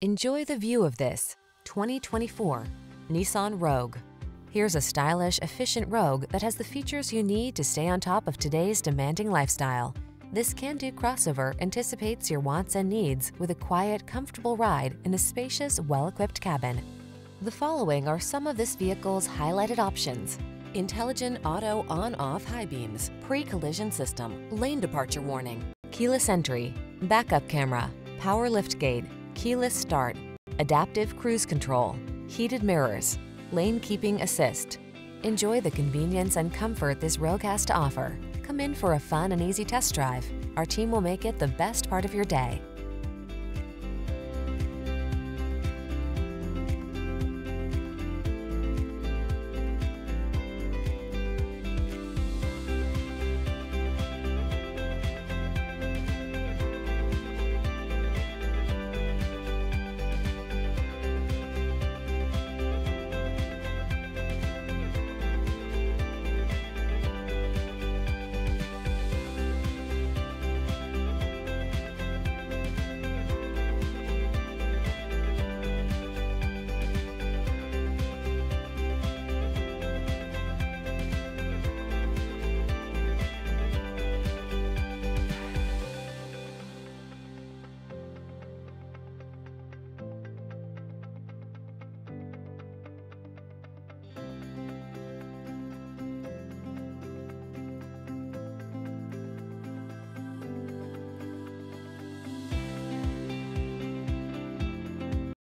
Enjoy the view of this 2024 Nissan Rogue. Here's a stylish, efficient Rogue that has the features you need to stay on top of today's demanding lifestyle. This can-do crossover anticipates your wants and needs with a quiet, comfortable ride in a spacious, well-equipped cabin. The following are some of this vehicle's highlighted options. Intelligent auto on-off high beams, pre-collision system, lane departure warning, keyless entry, backup camera, power lift gate, keyless start, adaptive cruise control, heated mirrors, lane keeping assist. Enjoy the convenience and comfort this Rogue has to offer. Come in for a fun and easy test drive. Our team will make it the best part of your day.